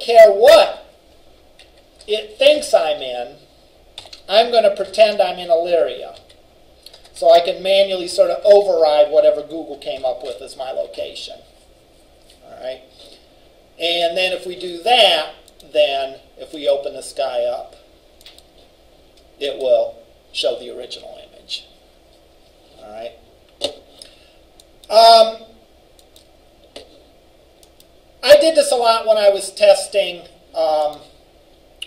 care what it thinks I'm in, I'm going to pretend I'm in Elyria. So I can manually sort of override whatever Google came up with as my location. All right. And then if we do that, then if we open this guy up, it will show the original image. All right. Um, I did this a lot when I was testing um,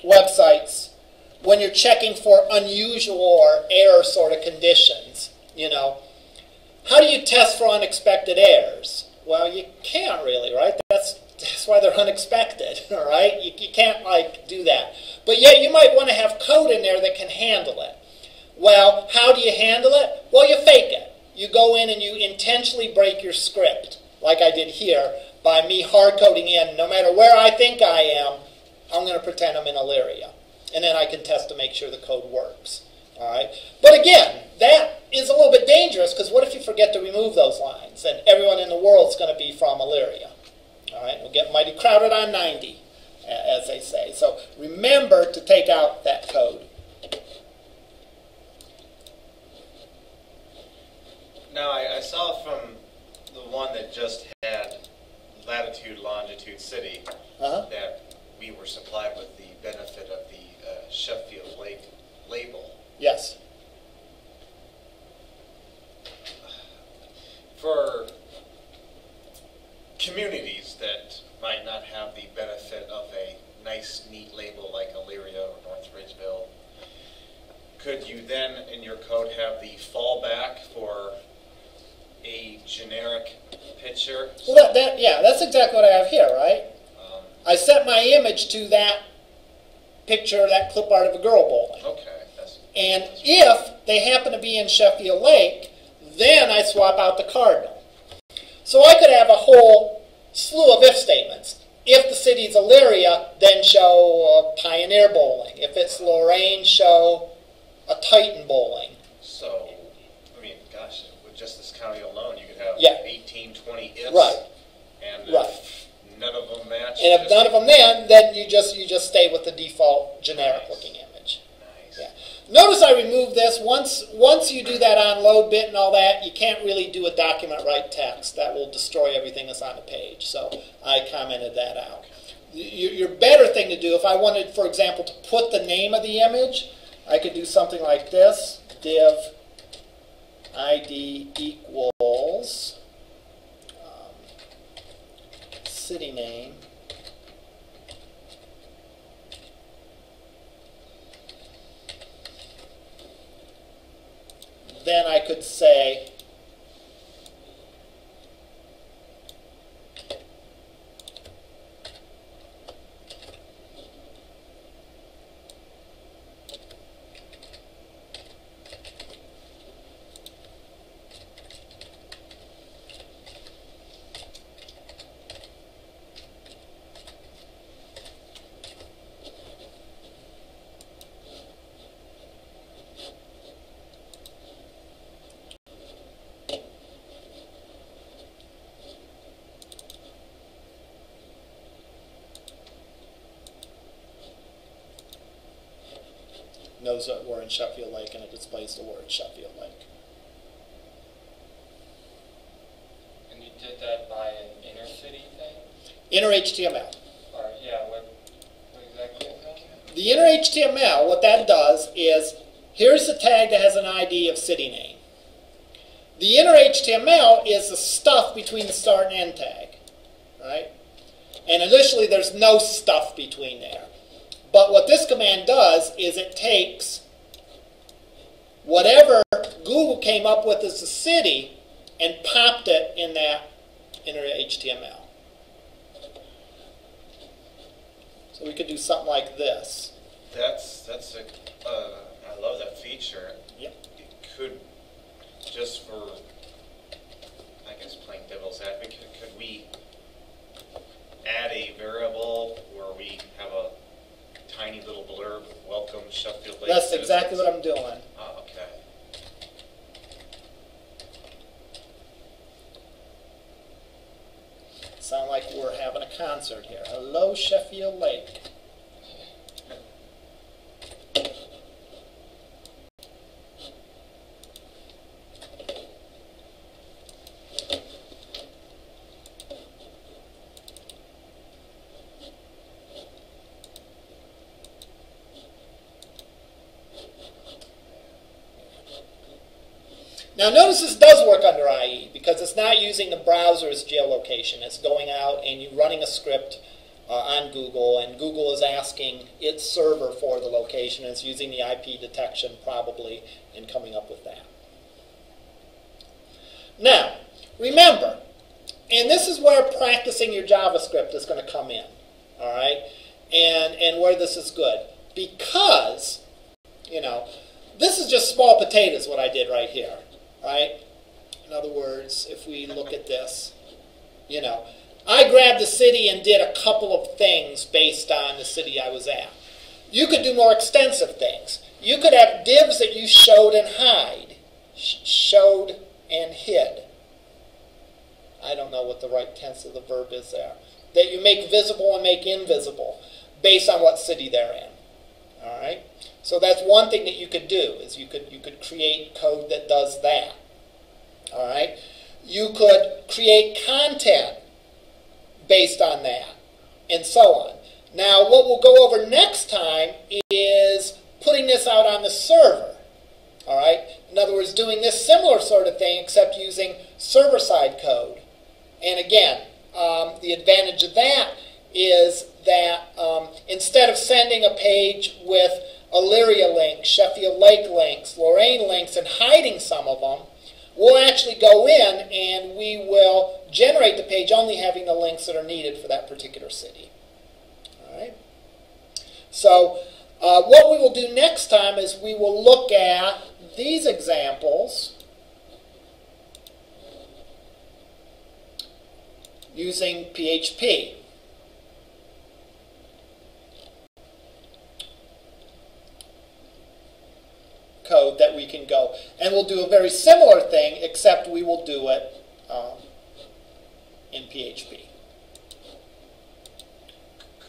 websites. When you're checking for unusual or error sort of conditions, you know, how do you test for unexpected errors? Well, you can't really, right? That's that's why they're unexpected, all right? You, you can't like do that. But yet you might want to have code in there that can handle it. Well, how do you handle it? Well, you fake it. You go in and you intentionally break your script, like I did here, by me hard coding in, no matter where I think I am, I'm going to pretend I'm in Elyria. And then I can test to make sure the code works. All right. But again, that is a little bit dangerous because what if you forget to remove those lines and everyone in the world is going to be from Elyria. All right. We'll get mighty crowded on 90, as they say. So remember to take out that code. Now, I, I saw from the one that just had latitude, longitude, city, Uh-huh. that we were supplied with the benefit of the uh, Sheffield Lake label. Yes. For communities that might not have the benefit of a nice, neat label like Elyria or North Ridgeville, could you then in your code have the fallback for a generic picture? Well, that, that, yeah, that's exactly what I have here, right? Um, I set my image to that picture, that clip art of a girl bowling. okay, that's. And that's- if they happen to be in Sheffield Lake, then I swap out the cardinal. So I could have a whole slew of if statements. If the city's Elyria, then show uh, Pioneer Bowling. If it's Lorain, show a Titan Bowling. So, I mean, gosh, with just this county alone, you could have Yeah. 18, 20 ifs. Right. And Right. none of them match. And if just- none of them then, then you just you just stay with the default generic looking image. Nice. Yeah. Notice I removed this. Once once you do that on load bit and all that, you can't really do a document write text. That will destroy everything that's on the page. So I commented that out. Your, your better thing to do, if I wanted, for example, to put the name of the image, I could do something like this: div id equals um, city name. then I could say knows that we're in Sheffield Lake and it displays the word Sheffield Lake. And you did that by an inner city thing? Inner HTML. Or, yeah, what, what exactly? The inner HTML, what that does is here's the tag that has an ID of city name. The inner HTML is the stuff between the start and end tag, right? And initially there's no stuff between there. But what this command does is it takes whatever Google came up with as a city and popped it in that inner HTML. So we could do something like this. That's, that's a, uh, I love that feature. Yep. It could, just for, I guess, playing devil's advocate, could we add a variable where we have a tiny little blurb, welcome Sheffield Lake That's exactly citizens? what I'm doing. Oh, okay. Sponsored here. Hello, Sheffield Lake. Now notice this does work under IE because it's not using the browser as geolocation. It's going out and you running a script uh, on Google and Google is asking its server for the location. It's using the IP detection probably and coming up with that. Now, remember, and this is where practicing your JavaScript is going to come in, all right, and, and where this is good. Because, you know, this is just small potatoes what I did right here right? In other words, if we look at this, you know, I grabbed the city and did a couple of things based on the city I was at. You could do more extensive things. You could have divs that you showed and hide, showed and hid. I don't know what the right tense of the verb is there. That you make visible and make invisible based on what city they're in. All right? So that's one thing that you could do is you could you could create code that does that. All right? You could create content based on that and so on. Now, what we'll go over next time is putting this out on the server. All right? In other words, doing this similar sort of thing except using server-side code. And again, um, the advantage of that is that um, instead of sending a page with Elyria links, Sheffield Lake links, Lorain links, and hiding some of them, we'll actually go in and we will generate the page only having the links that are needed for that particular city. All right. So uh, what we will do next time is we will look at these examples using PHP. code that we can go. And we'll do a very similar thing, except we will do it um, in PHP.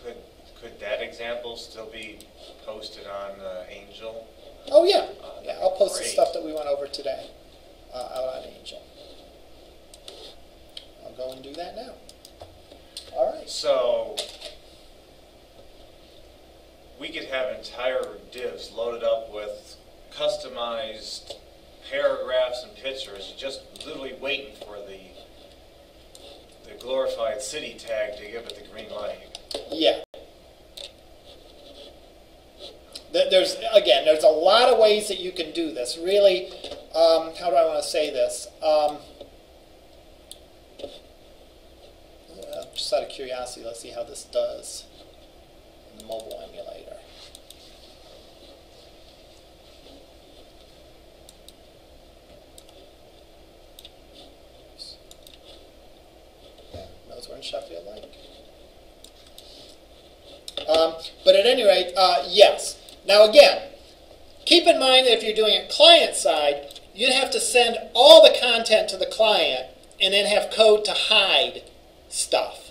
Could, could that example still be posted on uh, Angel? Oh, yeah. Uh, Yeah, I'll post the stuff that we went over today uh, out on Angel. I'll go and do that now. All right. So we could have entire divs loaded up with customized paragraphs and pictures, just literally waiting for the the glorified city tag to give it the green light. Yeah. There's again, there's a lot of ways that you can do this. Really, um, how do I want to say this? Um, just out of curiosity, let's see how this does in the mobile emulator. Yeah, knows we're in Um, but at any rate, uh, yes. Now again, keep in mind that if you're doing it client side, you'd have to send all the content to the client and then have code to hide stuff.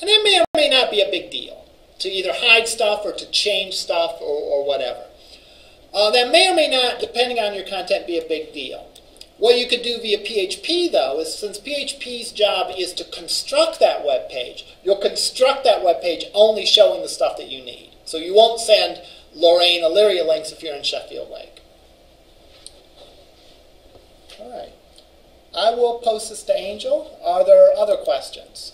And that may or may not be a big deal, to either hide stuff or to change stuff or, or whatever. Uh, that may or may not, depending on your content, be a big deal. What you could do via PHP, though, is since PHP's job is to construct that web page, you'll construct that web page only showing the stuff that you need. So you won't send Lorain Elyria links if you're in Sheffield Lake. All right. I will post this to Angel. Are there other questions?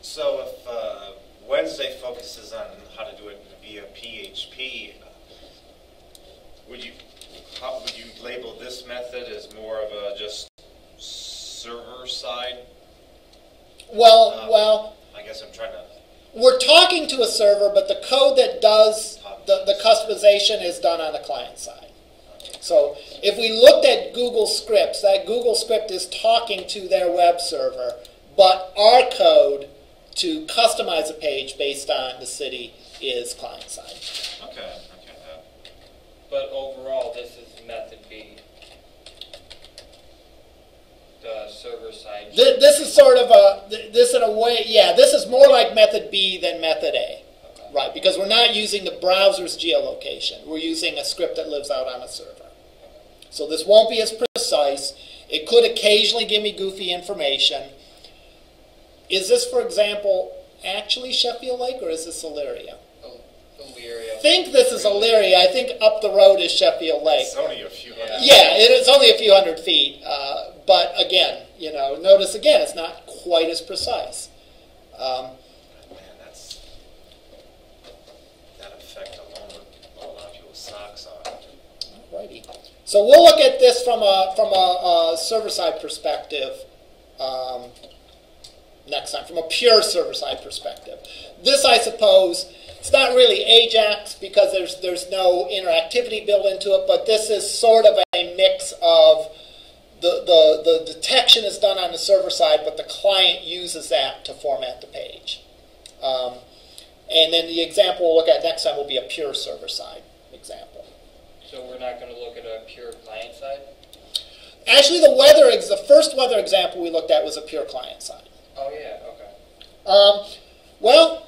So if uh, Wednesday focuses on how to do it via PHP, would you how would you label this method as more of a just server side? Well, Um, well, I guess I'm trying to. we're talking to a server, but the code that does the, the customization is done on the client side. So if we looked at Google scripts, that Google script is talking to their web server, but our code to customize a page based on the city is client side. Okay. But overall, this is method B. the server side. Th- This is sort of a, th- this in a way, yeah, this is more like method B than method A. Okay. Right, because we're not using the browser's geolocation. We're using a script that lives out on a server. So this won't be as precise. It could occasionally give me goofy information. Is this, for example, actually Sheffield Lake or is this Elyria? Il- Elyria. I think this is Elyria. I think up the road is Sheffield Lake. It's only a few hundred. Yeah, it is only a few hundred feet. Uh, but again, you know, notice again, it's not quite as precise. Um, Man, that's, that effect alone would blow a lot of people's socks off. Alrighty. So we'll look at this from a from a, a server side perspective um, next time, from a pure server side perspective. This, I suppose, it's not really Ajax because there's there's no interactivity built into it, but this is sort of a mix of the, the, the detection is done on the server side, but the client uses that to format the page. Um, and then the example we'll look at next time will be a pure server side example. So we're not going to look at a pure client side? Actually, the weather the first weather example we looked at was a pure client side. Oh, yeah, okay. Um, well,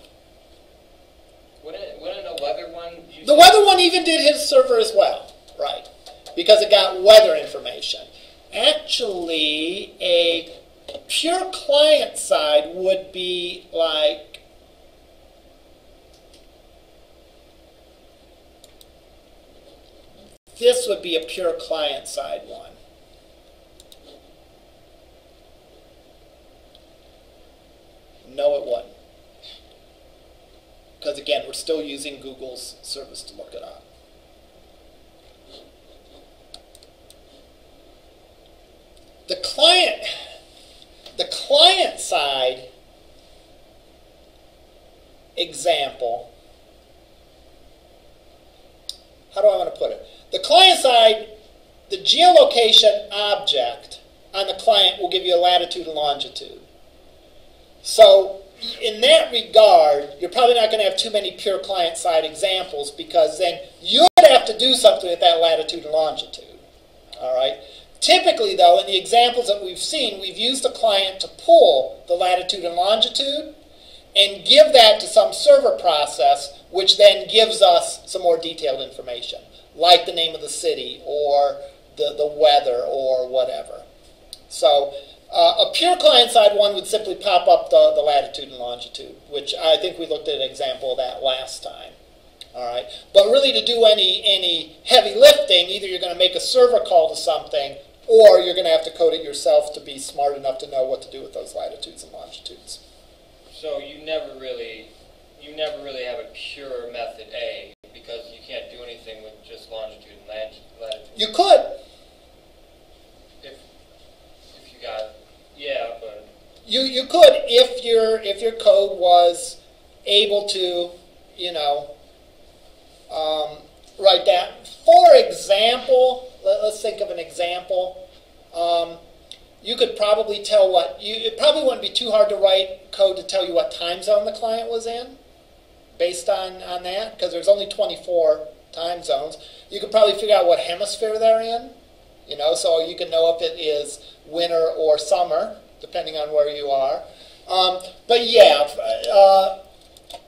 Wouldn't, wouldn't a weather one the weather one even did his server as well, right? Because it got weather information. Actually, a pure client side would be like this would be a pure client side one. No, it wouldn't. Because again, we're still using Google's service to look it up. The client, the client side example, how do I want to put it? The client side, the geolocation object on the client will give you a latitude and longitude. So, in that regard, you're probably not going to have too many pure client side examples because then you'd have to do something with that latitude and longitude. All right. Typically, though, in the examples that we've seen, we've used the client to pull the latitude and longitude and give that to some server process, which then gives us some more detailed information, like the name of the city or the, the weather or whatever. So, uh, a pure client-side one would simply pop up the, the latitude and longitude, which I think we looked at an example of that last time. All right, but really to do any any heavy lifting, either you're going to make a server call to something, or you're going to have to code it yourself to be smart enough to know what to do with those latitudes and longitudes. So you never really, you never really have a pure method A because you can't do anything with just longitude and latitude. You could, If, if you got, yeah, but you you could if your if your code was able to, you know, um, write that. For example, let, us think of an example. Um, you could probably tell what you. It probably wouldn't be too hard to write code to tell you what time zone the client was in, based on on that, because there's only 24 time zones. You could probably figure out what hemisphere they're in. You know, so you can know if it is winter or summer, depending on where you are. Um, but yeah, uh,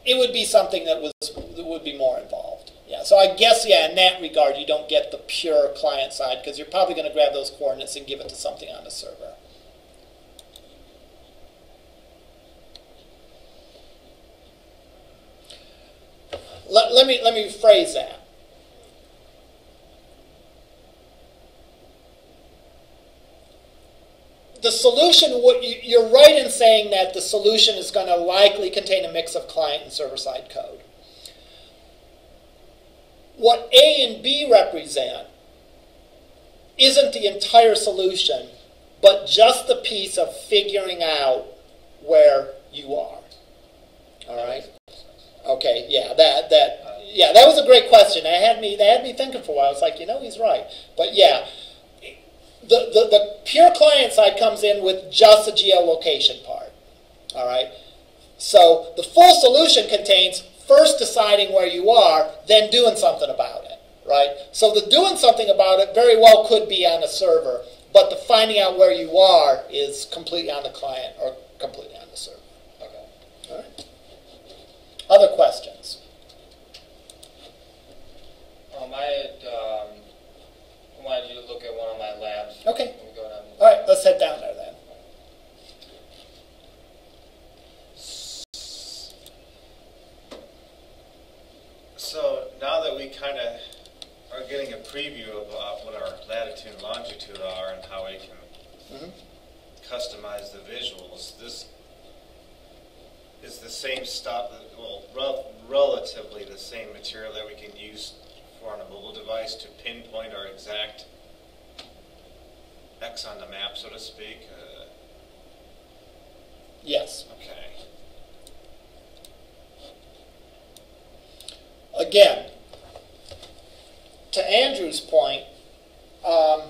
it would be something that was that would be more involved. Yeah. So I guess yeah, in that regard, you don't get the pure client side because you're probably going to grab those coordinates and give it to something on the server. Let, let me let me phrase that. The solution, you- you're right in saying that the solution is going to likely contain a mix of client and server side code. What A and B represent isn't the entire solution, but just the piece of figuring out where you are. All right. Okay. Yeah. That that yeah. That was a great question. That had me that had me thinking for a while. It's like you know he's right. But yeah, the, the, the pure client side comes in with just the geolocation part. All right. So the full solution contains first deciding where you are, then doing something about it. Right. So the doing something about it very well could be on a server, but the finding out where you are is completely on the client or completely on the server. Okay. All right. Other questions? Um, I had, um, wanted you to look at one of my labs. Okay. Can we go down? All right, let's head down there then. So now that we kind of are getting a preview of uh, what our latitude and longitude are and how we can Mhm. customize the visuals, this is the same stuff, well, relatively the same material that we can use for on a mobile device to pinpoint our exact X on the map, so to speak. Uh, Yes. okay. Again, to Andrew's point, um,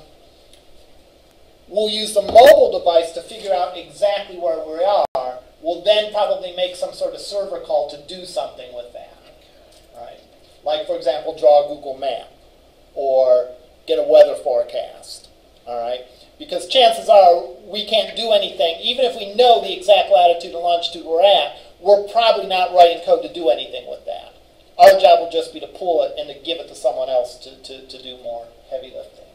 we'll use the mobile device to figure out exactly where we are. We'll then probably make some sort of server call to do something with that. Like, for example, draw a Google map or get a weather forecast. All right. Because chances are we can't do anything, even if we know the exact latitude and longitude we're at, we're probably not writing code to do anything with that. Our job will just be to pull it and to give it to someone else to, to, to do more heavy lifting.